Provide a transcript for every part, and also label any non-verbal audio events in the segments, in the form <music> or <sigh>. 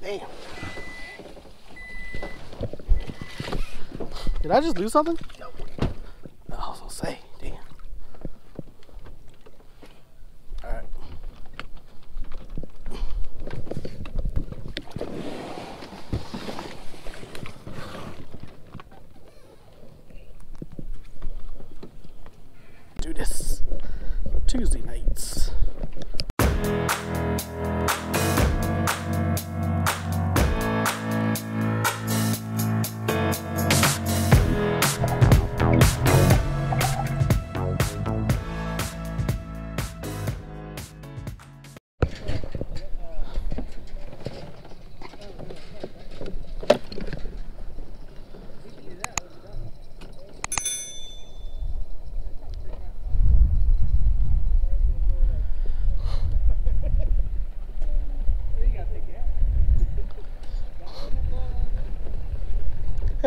Damn. Did I just lose something?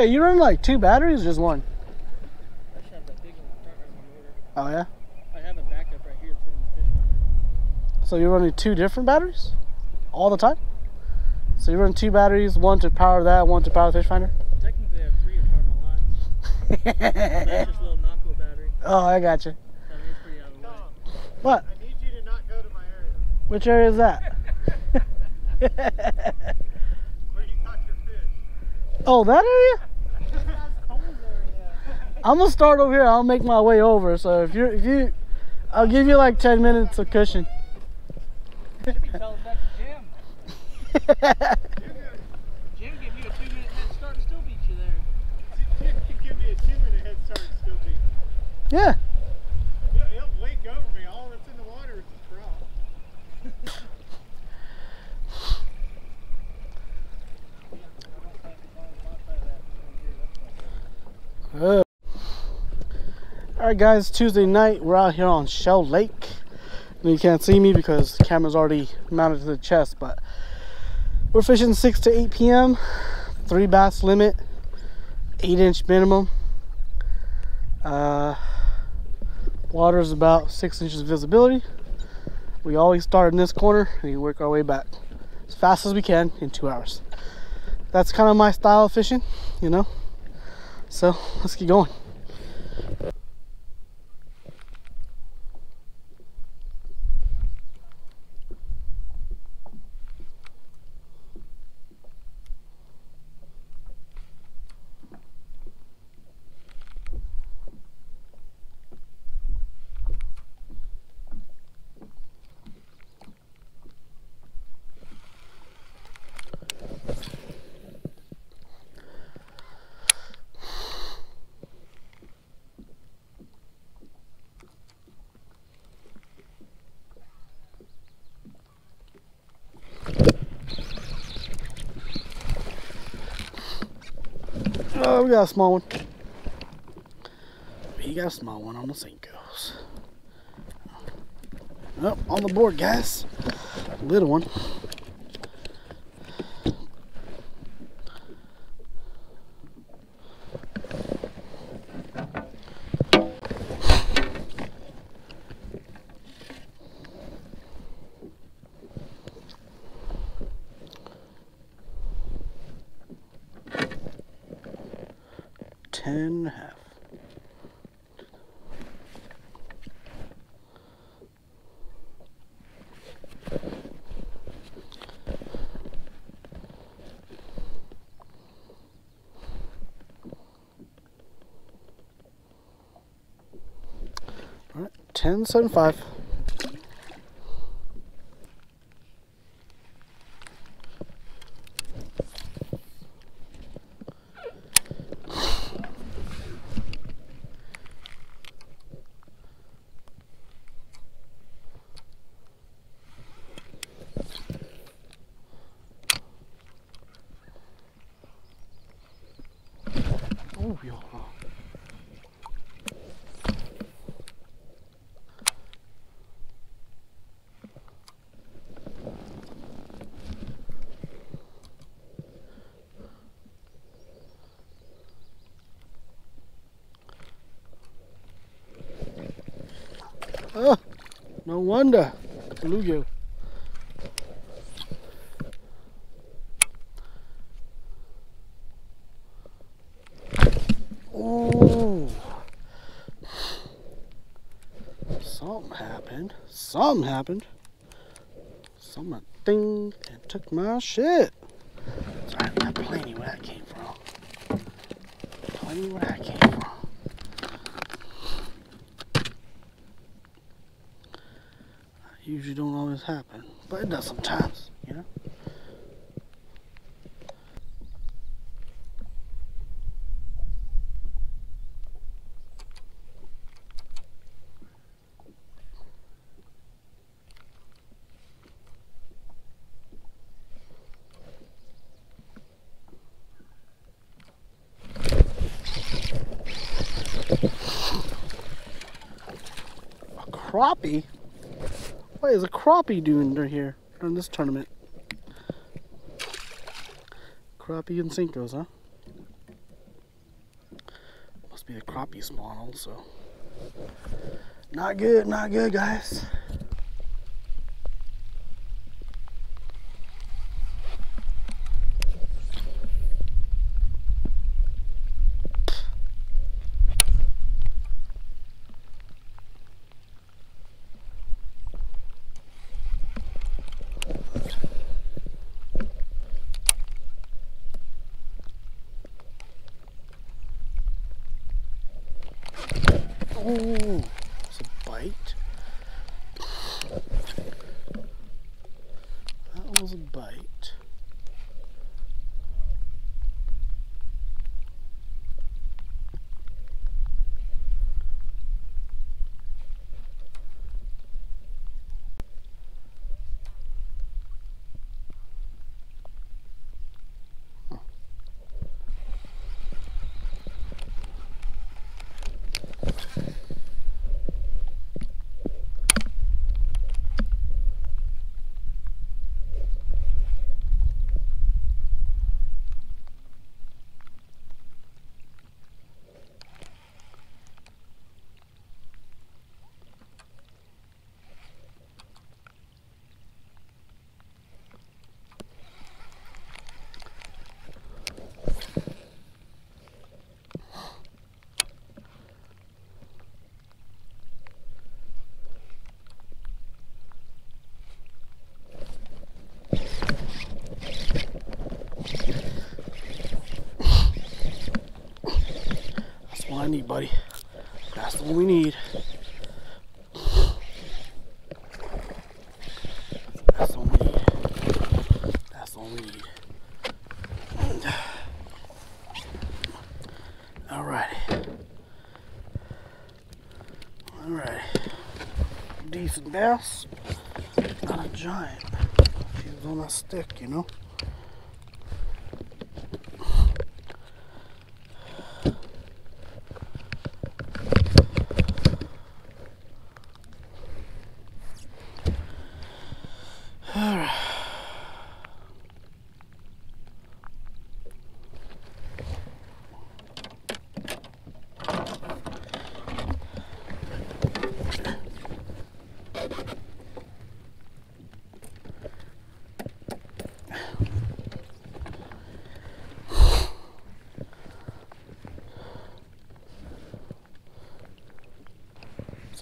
Hey, you run like two batteries or just one? I should have that big one front right on the motor. Oh yeah? I have a backup right here from the fish finder. So you're running two different batteries? All the time? So you run two batteries, one to power that, one to power the fish finder? Technically, I have three to power my lines. <laughs> That's just a little Naco battery. oh, I got you. I mean, pretty out of the way. What? I need you to not go to my area Which area is that? <laughs> where you caught your fish. oh, that area? It has holes area. I'm gonna start over here. I'll make my way over. So if you if you, I'll give you like 10 minutes of cushion. Should be telling to Jim. Jim gave you a two minute head start and still beat you there. You can give me a two minute head start and still beat. yeah. He'll, he'll wake over me. All that's in the water is the trout. Uh. All right, guys. Tuesday night, we're out here on Shell Lake. You can't see me because the camera's already mounted to the chest, but we're fishing 6 to 8 p.m. Three bass limit, eight inch minimum. Uh, water is about six inches visibility. We always start in this corner and we work our way back as fast as we can in two hours. That's kind of my style of fishing, you know. So let's get going. Oh, we got a small one. He got a small one on the Senkos. Oh, on the board, guys. Little one. and a half. All right, five. No wonder. bluegill. Oh, Something happened. Something happened. Someone thing and took my shit. Sorry, I'm not plenty where I came from. Plenty where I came Usually don't always happen, but it does sometimes, you know? Crappie? What is a crappie doing during here during this tournament? Crappie and Senko's, huh? Must be the crappie spawn also. Not good, not good, guys. Oh, it's a bite. That was a bite. That's what I need, buddy. That's what we need. That's what we need. That's what we need. Alrighty. Alright. Decent bass. Not a giant. She was on a stick, you know?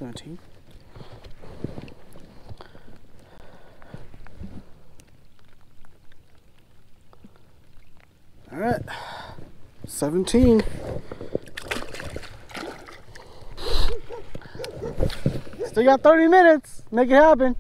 Seventeen. All right, seventeen. Still got thirty minutes. Make it happen.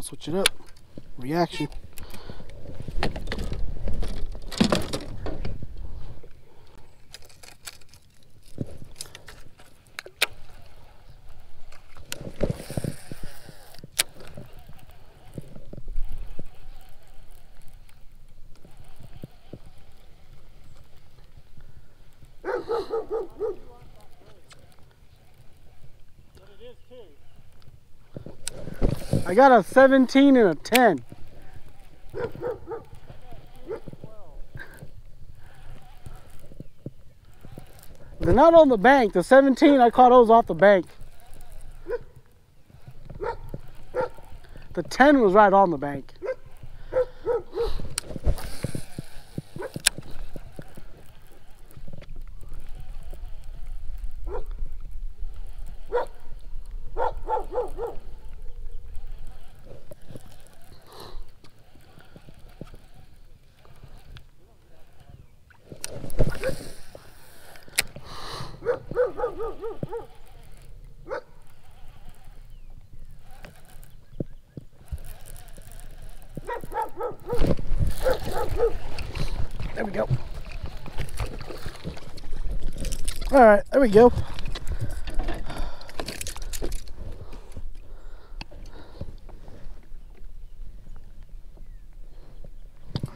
To switch it up. Reaction. I got a 17 and a 10. They're not on the bank. The 17, I caught those off the bank. The 10 was right on the bank. There we go. All right, there we go.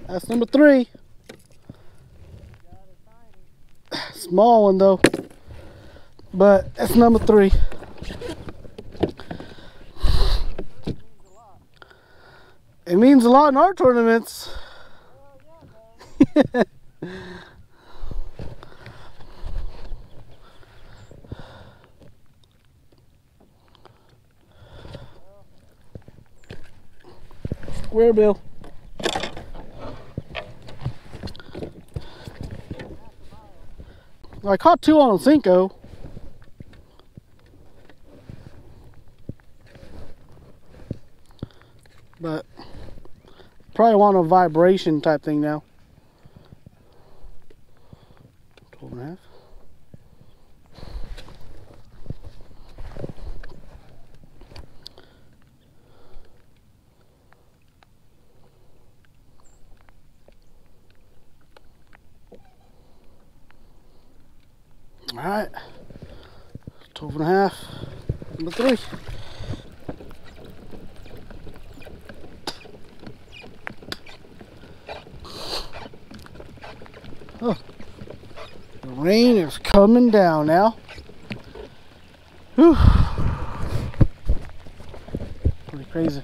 That's number three. Small one though, but that's number three. It means a lot in our tournaments. <laughs> Square bill. I caught two on a Senko. But probably want a vibration type thing now. 12 and a half. All right, 12 and a half, number three. Oh, the rain is coming down now. Whew. Pretty crazy.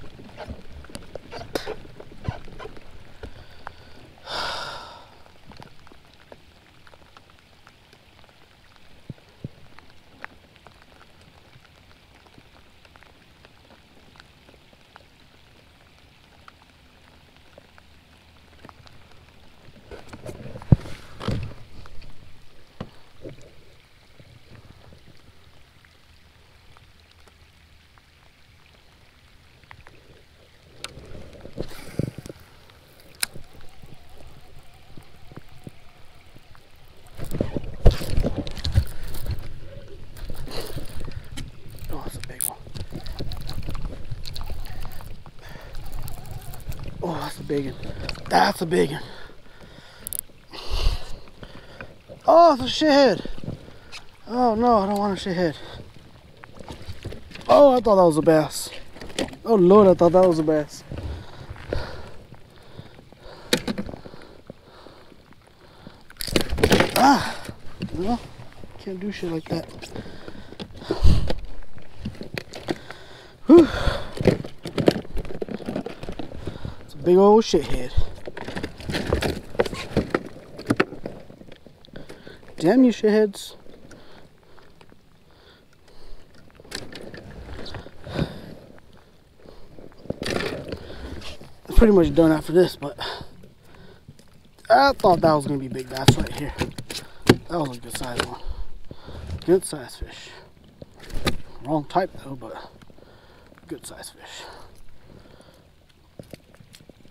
Oh, that's a big one. Oh, that's a big one. That's a big one. Oh, it's a shithead. Oh no, I don't want a shithead. Oh, I thought that was a bass. Oh lord, I thought that was a bass. Ah, well, can't do shit like that. Whew. It's a big old shithead. Damn you shitheads. I'm pretty much done after this, but I thought that was gonna be big bass right here. That was a good size one. Good size fish. Wrong type though, but good size fish.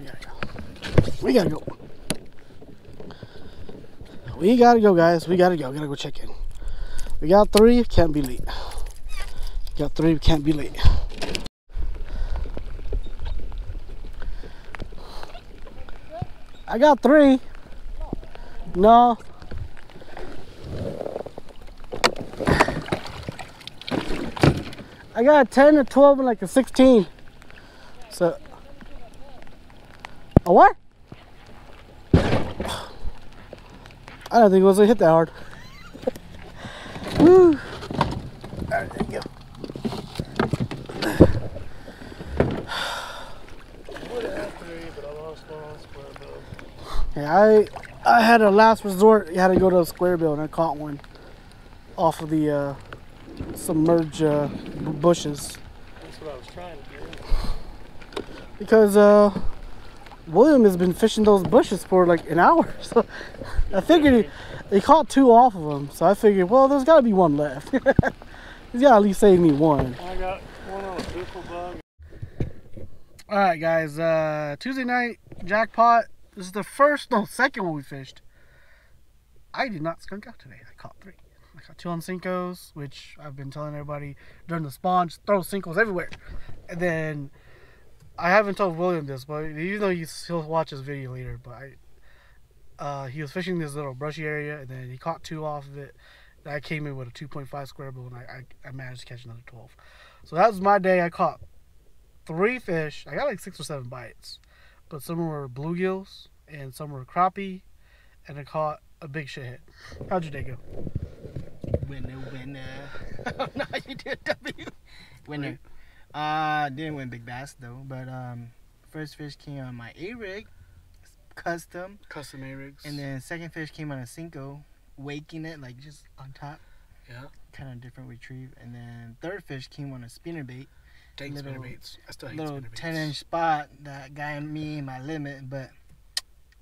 We gotta go. We gotta go, We gotta go, guys. We gotta go. Gotta go check in. We got three. Can't be late. Got three. Can't be late. I got three. No. I got a 10, a 12, and like a 16. So. A what? I don't think it was gonna hit that hard. Woo. Alright, there you go. would have three, but I lost one on square bill. Yeah, I I had a last resort. You had to go to a square bill, and I caught one off of the uh, submerged uh, bushes That's what I was trying to do. because uh, William has been fishing those bushes for like an hour. <laughs> So I figured he, he caught two off of them. So I figured, well, there's got to be one left. <laughs> He's got to at least save me one. I got one on a biffle bug. All right, guys. Uh, Tuesday night jackpot. This is the first, no, second one we fished. I did not skunk out today. I caught three. I caught two on Senkos, which I've been telling everybody during the spawn, just throw Senkos everywhere. And then I haven't told William this, but even though he's, he'll watch this video later, but I, uh, he was fishing this little brushy area, and then he caught two off of it. I came in with a 2.5 square bill, and I, I, I managed to catch another 12. So that was my day. I caught three fish. I got like six or seven bites, but some were bluegills and some were crappie, and I caught a big shithead. How'd your day go? Winner, winner. <laughs> no, you did W. Winner. Uh, didn't win big bass though, but um, first fish came on my A rig, custom, Custom A rigs. and then second fish came on a Senko, waking it like just on top. Yeah. Kind of different retrieve, and then third fish came on a spinner bait, Dang little- spinner baits. I still hate little ten inch spot that got me my limit, but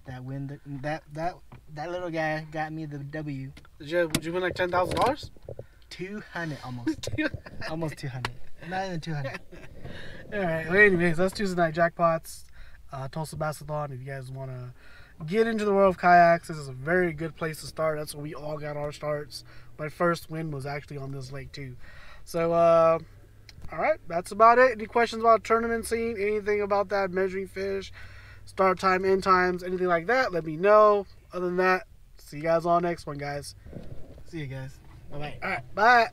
that win that that that little guy got me the W. Did you, did you win like ten thousand dollars? Two hundred almost, <laughs> almost two hundred, not even two hundred. <laughs> All right. Well, anyways, that's Tuesday night jackpots. Uh, Tulsa Bassathone. If you guys want to get into the world of kayaks, this is a very good place to start. That's where we all got our starts. My first win was actually on this lake too. So, uh, all right, that's about it. Any questions about tournament scene? Anything about that measuring fish, start time, end times, anything like that? Let me know. Other than that, see you guys on next one, guys. See you guys. Bye bye. All right, bye.